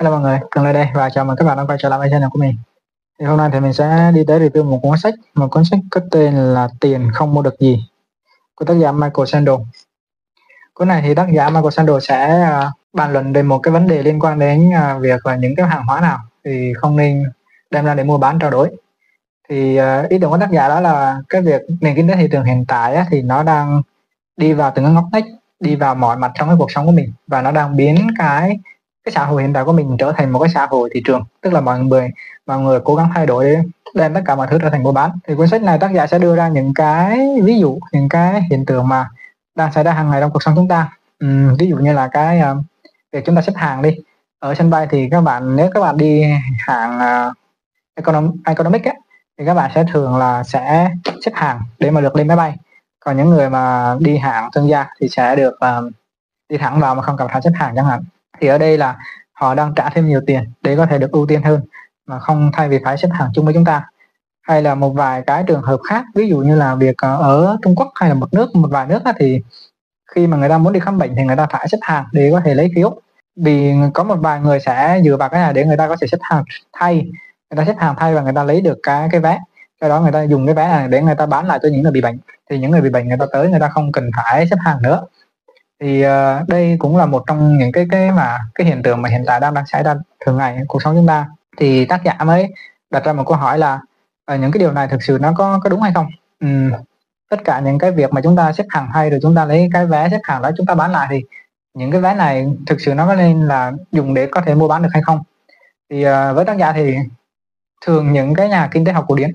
Hello mọi người, Cường đây và chào mừng các bạn đã quay trở lại với channel của mình. Thì hôm nay thì mình sẽ đi tới review một cuốn sách, một cuốn sách có tên là Tiền không mua được gì của tác giả Michael Sandel. Cuốn này thì tác giả Michael Sandel sẽ à, bàn luận về một cái vấn đề liên quan đến à, việc là những cái hàng hóa nào thì không nên đem ra để mua bán trao đổi. Thì à, ý tưởng của tác giả đó là cái việc nền kinh tế thị trường hiện tại á, thì nó đang đi vào từng cái ngóc ngách, đi vào mọi mặt trong cái cuộc sống của mình và nó đang biến cái cái xã hội hiện tại của mình trở thành một cái xã hội thị trường. Tức là mọi người mọi người cố gắng thay đổi đem tất cả mọi thứ trở thành mua bán. Thì cuốn sách này tác giả sẽ đưa ra những cái ví dụ những cái hiện tượng mà đang xảy ra hàng ngày trong cuộc sống chúng ta. Uhm, ví dụ như là cái uh, việc chúng ta xếp hàng đi. Ở sân bay thì các bạn nếu các bạn đi hạng uh, ờ, economic, economic ấy, thì các bạn sẽ thường là sẽ xếp hàng để mà được lên máy bay. Còn những người mà đi hạng thương gia thì sẽ được uh, đi thẳng vào mà không cần phải xếp hàng chẳng hạn thì ở đây là họ đang trả thêm nhiều tiền để có thể được ưu tiên hơn, mà không thay vì phải xếp hàng chung với chúng ta. Hay là một vài cái trường hợp khác, ví dụ như là việc ờ, ở Trung Quốc hay là một nước, một vài nước thì khi mà người ta muốn đi khám bệnh thì người ta phải xếp hàng để có thể lấy phiếu. Vì có một vài người sẽ dựa vào cái này để người ta có thể xếp hàng thay, người ta xếp hàng thay và người ta lấy được cái cái vé. Cái đó người ta dùng cái vé này để người ta bán lại cho những người bị bệnh. Thì những người bị bệnh người ta tới người ta không cần phải xếp hàng nữa thì uh, đây cũng là một trong những cái cái mà cái hiện tượng mà hiện tại đang đang xảy ra thường ngày cuộc sống chúng ta. Thì tác giả mới đặt ra một câu hỏi là uh, những cái điều này thực sự nó có có đúng hay không? Um, tất cả những cái việc mà chúng ta xếp hàng hay rồi chúng ta lấy cái vé xếp hàng đó chúng ta bán lại thì những cái vé này thực sự nó có nên là dùng để có thể mua bán được hay không? Thì uh, với tác giả thì thường những cái nhà kinh tế học cổ điển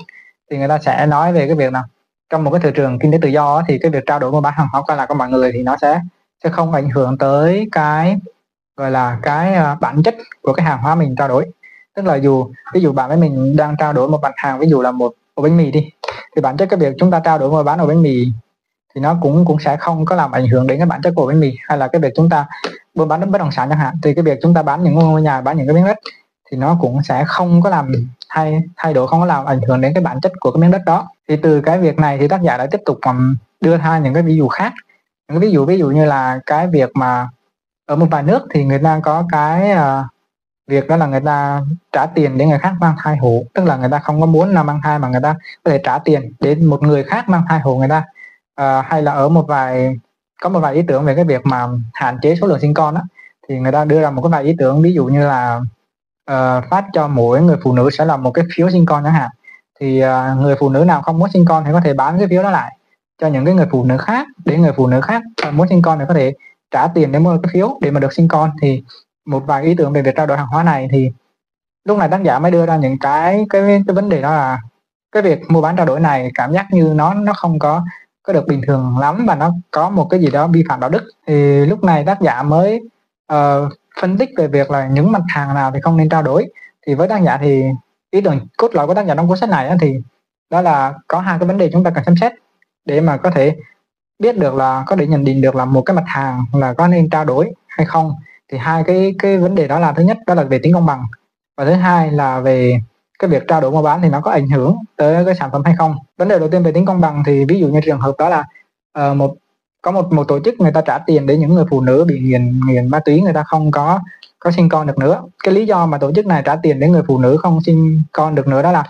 thì người ta sẽ nói về cái việc nào? Trong một cái thị trường kinh tế tự do thì cái việc trao đổi mua bán hàng hóa qua lại của mọi người thì nó sẽ sẽ không ảnh hưởng tới cái gọi là cái uh, bản chất của cái hàng hóa mình trao đổi. Tức là dù ví dụ bạn với mình đang trao đổi một mặt hàng ví dụ là một ổ bánh mì đi thì bản chất cái việc chúng ta trao đổi mua bán ổ bánh mì thì nó cũng cũng sẽ không có làm ảnh hưởng đến cái bản chất của bánh mì. Hay là cái việc chúng ta buôn bán bất động sản chẳng hạn thì cái việc chúng ta bán những ngôi nhà bán những cái miếng đất thì nó cũng sẽ không có làm thay thay đổi không có làm ảnh hưởng đến cái bản chất của cái miếng đất đó. Thì từ cái việc này thì tác giả đã tiếp tục đưa ra những cái ví dụ khác những ví dụ ví dụ như là cái việc mà ở một vài nước thì người ta có cái uh, việc đó là người ta trả tiền để người khác mang thai hộ. Tức là người ta không có muốn là mang thai mà người ta có thể trả tiền để một người khác mang thai hộ người ta. Uh, hay là ở một vài có một vài ý tưởng về cái việc mà hạn chế số lượng sinh con đó thì người ta đưa ra một cái vài ý tưởng ví dụ như là uh, phát cho mỗi người phụ nữ sẽ là một cái phiếu sinh con chẳng hạn. Thì uh, người phụ nữ nào không muốn sinh con thì có thể bán cái phiếu đó lại cho những cái người phụ nữ khác để người phụ nữ khác muốn sinh con thì có thể trả tiền để mua cái phiếu để mà được sinh con. Thì một vài ý tưởng về việc trao đổi hàng hóa này thì lúc này tác giả mới đưa ra những cái cái cái vấn đề đó là cái việc mua bán trao đổi này cảm giác như nó nó không có có được bình thường lắm và nó có một cái gì đó vi phạm đạo đức. Thì lúc này tác giả mới uh, phân tích về việc là những mặt hàng nào thì không nên trao đổi. Thì với tác giả thì ý tưởng cốt lõi của tác giả trong cuốn sách này thì đó là có hai cái vấn đề chúng ta cần xem xét để mà có thể biết được là có thể nhận định được là một cái mặt hàng là có nên trao đổi hay không. Thì hai cái cái vấn đề đó là thứ nhất đó là về tính công bằng. Và thứ hai là về cái việc trao đổi mua bán thì nó có ảnh hưởng tới cái sản phẩm hay không. Vấn đề đầu tiên về tính công bằng thì ví dụ như trường hợp đó là uh, một có một một tổ chức người ta trả tiền để những người phụ nữ bị nghiện nghiện ma túy người ta không có có sinh con được nữa. Cái lý do mà tổ chức này trả tiền để người phụ nữ không sinh con được nữa đó là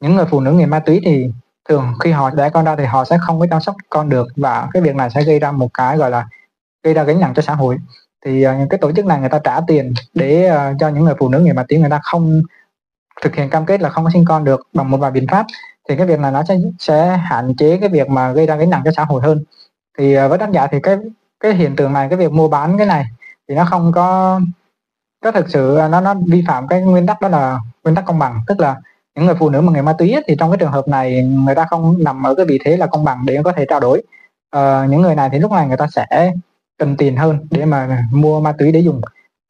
những người phụ nữ nghiện ma túy thì thường khi họ đẻ con ra thì họ sẽ không có chăm sóc con được và cái việc này sẽ gây ra một cái gọi là gây ra gánh nặng cho xã hội. Thì uh, cái tổ chức này người ta trả tiền để uh, cho những người phụ nữ người mà tiếng người ta không thực hiện cam kết là không có sinh con được bằng một vài biện pháp thì cái việc này nó sẽ sẽ hạn chế cái việc mà gây ra gánh nặng cho xã hội hơn. Thì uh, với tác giả thì cái cái hiện tượng này cái việc mua bán cái này thì nó không có có thực sự nó nó vi phạm cái nguyên tắc đó là nguyên tắc công bằng tức là những người phụ nữ mà người ma túy ấy, thì trong cái trường hợp này người ta không nằm ở cái vị thế là công bằng để có thể trao đổi. Uh, những người này thì lúc này người ta sẽ cần tiền hơn để mà mua ma túy để dùng.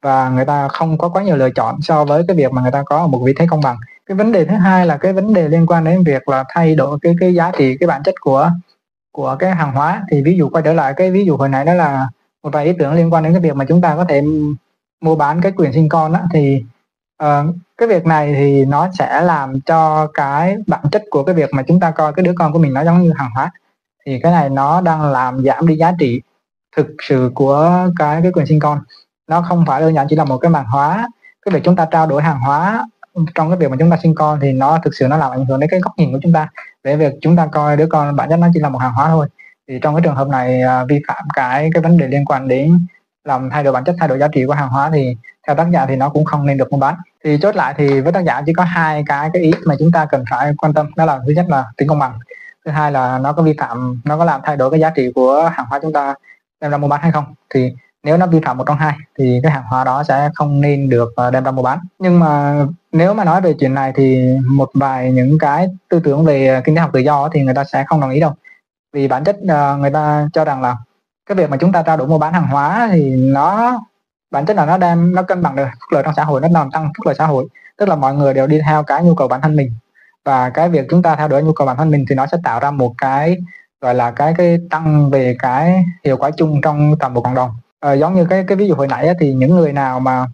Và người ta không có quá nhiều lựa chọn so với cái việc mà người ta có một vị thế công bằng. Cái vấn đề thứ hai là cái vấn đề liên quan đến việc là thay đổi cái cái giá trị cái bản chất của của cái hàng hóa. Thì ví dụ quay trở lại cái ví dụ hồi nãy đó là một vài ý tưởng liên quan đến cái việc mà chúng ta có thể mua bán cái quyền sinh con đó, thì Ờ, cái việc này thì nó sẽ làm cho cái bản chất của cái việc mà chúng ta coi cái đứa con của mình nó giống như hàng hóa. Thì cái này nó đang làm giảm đi giá trị thực sự của cái cái quyền sinh con. Nó không phải đơn giản chỉ là một cái mảng hóa. Cái việc chúng ta trao đổi hàng hóa trong cái việc mà chúng ta sinh con thì nó thực sự nó làm ảnh hưởng đến cái góc nhìn của chúng ta. Về việc chúng ta coi đứa con bản chất nó chỉ là một hàng hóa thôi. Thì trong cái trường hợp này uh, vi phạm cái cái vấn đề liên quan đến làm thay đổi bản chất thay đổi giá trị của hàng hóa thì theo tác giả thì nó cũng không nên được mua bán thì chốt lại thì với tác giả chỉ có hai cái cái ý mà chúng ta cần phải quan tâm, đó là thứ nhất là tính công bằng, thứ hai là nó có vi phạm, nó có làm thay đổi cái giá trị của hàng hóa chúng ta đem ra mua bán hay không. Thì nếu nó vi phạm một trong hai thì cái hàng hóa đó sẽ không nên được ờ, đem ra mua bán nhưng mà nếu mà nói về chuyện này thì một vài những cái tư tưởng về kinh tế học tự do thì người ta sẽ không đồng ý đâu. Vì bản chất ờ, người ta cho rằng là cái việc mà chúng ta trao đổi mua bán hàng hóa thì nó bản chất là nó đem nó cân bằng được phúc lợi trong xã hội nó làm tăng phúc lợi xã hội. Tức là mọi người đều đi theo cái nhu cầu bản thân mình. Và cái việc chúng ta theo đuổi nhu cầu bản thân mình thì nó sẽ tạo ra một cái gọi là cái cái tăng về cái hiệu quả chung trong toàn bộ cộng đồng. À, giống như cái cái ví dụ hồi nãy thì những người nào mà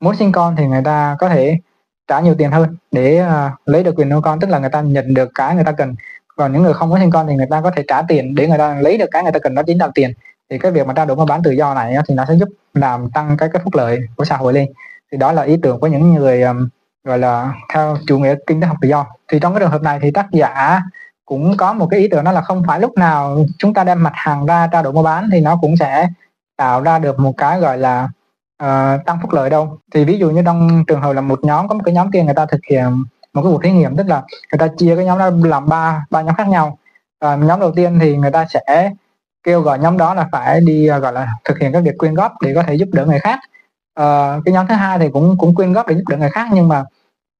muốn sinh con thì người ta có thể trả nhiều tiền hơn để uh, lấy được quyền nuôi con tức là người ta nhận được cái người ta cần. Còn những người không muốn sinh con thì người ta có thể trả tiền để người ta lấy được cái người ta cần đó chính là tiền. Thì cái việc mà trao đổi mua bán tự do này thì nó sẽ giúp làm tăng cái cái phúc lợi của xã hội lên. Thì đó là ý tưởng của những người um, gọi là theo chủ nghĩa kinh tế học tự do. Thì trong cái trường hợp này thì tác giả cũng có một cái ý tưởng đó là không phải lúc nào chúng ta đem mặt hàng ra trao đổi mua bán thì nó cũng sẽ tạo ra được một cái gọi là uh, tăng phúc lợi đâu. Thì ví dụ như trong trường hợp là một nhóm có một cái nhóm kia người ta thực hiện một cái cuộc thí nghiệm tức là người ta chia cái nhóm đó làm ba ba nhóm khác nhau. Uh, nhóm đầu tiên thì người ta sẽ kêu gọi nhóm đó là phải đi uh, gọi là thực hiện các việc quyên góp để có thể giúp đỡ người khác. Uh, cái nhóm thứ hai thì cũng cũng quyên góp để giúp đỡ người khác nhưng mà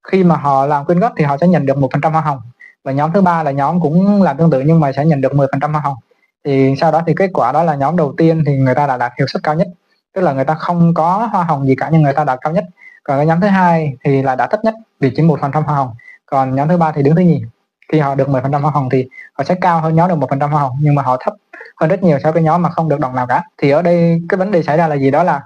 khi mà họ làm quyên góp thì họ sẽ nhận được một phần trăm hoa hồng. Và nhóm thứ ba là nhóm cũng làm tương tự nhưng mà sẽ nhận được 10 phần trăm hoa hồng. Thì sau đó thì kết quả đó là nhóm đầu tiên thì người ta đã đạt hiệu suất cao nhất. Tức là người ta không có hoa hồng gì cả nhưng người ta đạt cao nhất. Còn cái nhóm thứ hai thì là đã thấp nhất vì chỉ một phần trăm hoa hồng. Còn nhóm thứ ba thì đứng thứ nhì. Khi họ được 10 phần trăm hoa hồng thì họ sẽ cao hơn nhóm được một phần trăm hoa hồng nhưng mà họ thấp hơn rất nhiều so với nhóm mà không được đồng nào cả. Thì ở đây cái vấn đề xảy ra là gì? Đó là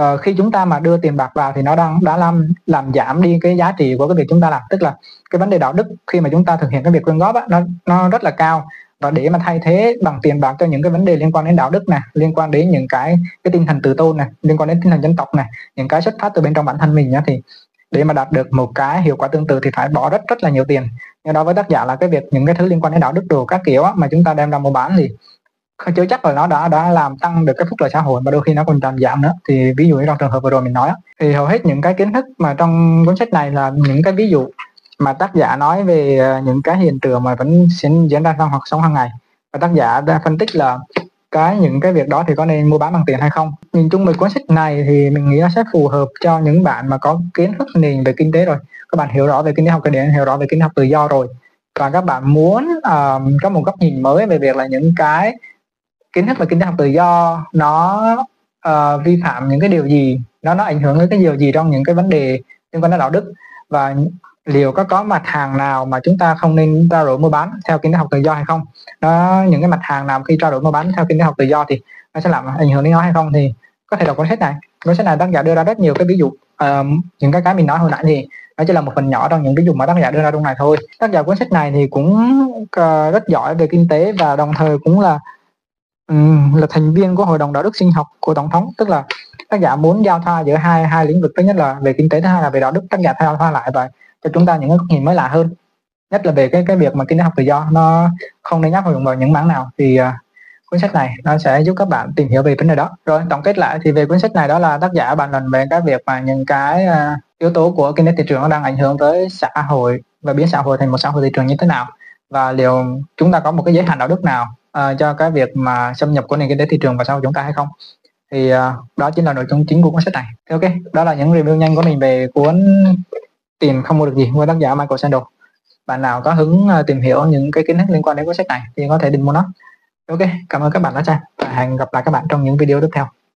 uh, khi chúng ta mà đưa tiền bạc vào thì nó đang đã làm làm giảm đi cái giá trị của cái việc chúng ta làm. Tức là cái vấn đề đạo đức khi mà chúng ta thực hiện cái việc quyên góp á, nó nó rất là cao. Và để mà thay thế bằng tiền bạc cho những cái vấn đề liên quan đến đạo đức này liên quan đến những cái cái tinh thần tự tôn này liên quan đến tinh thần dân tộc này những cái xuất phát từ bên trong bản thân mình nhá thì để mà đạt được một cái hiệu quả tương tự thì phải bỏ rất rất là nhiều tiền. Nhưng đối với tác giả là cái việc những cái thứ liên quan đến đạo đức đồ các kiểu á, mà chúng ta đem ra mua bán thì chưa chắc là nó đã đã làm tăng được cái phúc lợi xã hội mà đôi khi nó còn làm giảm nữa. Thì ví dụ như trong trường hợp vừa rồi mình nói thì hầu hết những cái kiến thức mà trong cuốn sách này là những cái ví dụ mà tác giả nói về ờ, những cái hiện tượng mà vẫn diễn ra trong cuộc sống hàng ngày. Và tác giả đã phân tích là cái những cái việc đó thì có nên mua bán bằng tiền hay không? Nhìn chung về cuốn sách này thì mình nghĩ nó sẽ phù hợp cho những bạn mà có kiến thức nền về kinh tế rồi. Các bạn hiểu rõ về kinh tế học cơ điển hiểu rõ về kinh tế học tự do rồi. Và các bạn muốn uh, có một góc nhìn mới về việc là những cái kiến thức về kinh tế học tự do nó uh, vi phạm những cái điều gì nó nó ảnh hưởng đến cái điều gì trong những cái vấn đề liên quan đến đạo đức và liệu có có mặt hàng nào mà chúng ta không nên trao đổi mua bán theo kinh tế học tự do hay không? Đó, những cái mặt hàng nào khi trao đổi mua bán theo kinh tế học tự do thì nó sẽ làm ảnh hưởng đến nó hay không thì có thể đọc cuốn sách này. Cuốn sách này tác giả đưa ra rất nhiều cái ví dụ uh, những cái cái mình nói hồi nãy thì đó chỉ là một phần nhỏ trong những ví dụ mà tác giả đưa ra trong này thôi. Tác giả cuốn sách này thì cũng uh, rất giỏi về kinh tế và đồng thời cũng là um, là thành viên của hội đồng đạo đức sinh học của tổng thống. Tức là tác giả muốn giao thoa giữa hai hai lĩnh vực. Thứ nhất là về kinh tế thứ hai là về đạo đức. Tác giả giao thoa lại và cho chúng ta những cái góc nhìn mới lạ hơn. Nhất là về cái cái việc mà kinh tế học tự do nó không nên áp dụng vào những mảng nào. Thì uh, cuốn sách này nó sẽ giúp các bạn tìm hiểu về vấn đề đó. Rồi tổng kết lại thì về cuốn sách này đó là tác giả bàn luận về cái việc mà những cái uh, yếu tố của kinh tế thị trường nó đang ảnh hưởng tới xã hội và biến xã hội thành một xã hội thị trường như thế nào. Và liệu chúng ta có một cái giới hạn đạo đức nào uh, cho cái việc mà xâm nhập của nền kinh tế thị trường vào xã hội chúng ta hay không? Thì uh, đó chính là nội dung chính của cuốn sách này. Ok đó là những review nhanh của mình về cuốn tiền không mua được gì, mua tác giả Michael Sandel. Bạn nào có hứng à, tìm hiểu những cái kiến thức liên quan đến cuốn sách này thì có thể định mua nó. Ok, cảm ơn các bạn đã xem và hẹn gặp lại các bạn trong những video tiếp theo.